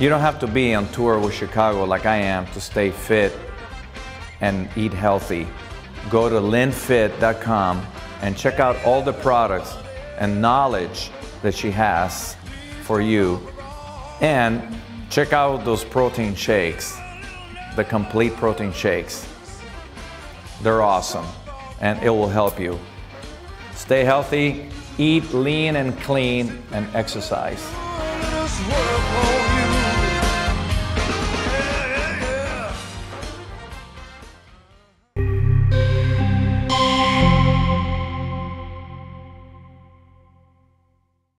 You don't have to be on tour with Chicago like I am to stay fit and eat healthy. Go to lynfit.com and check out all the products and knowledge that she has for you. And check out those protein shakes, the complete protein shakes. They're awesome and it will help you. Stay healthy, eat lean and clean, and exercise.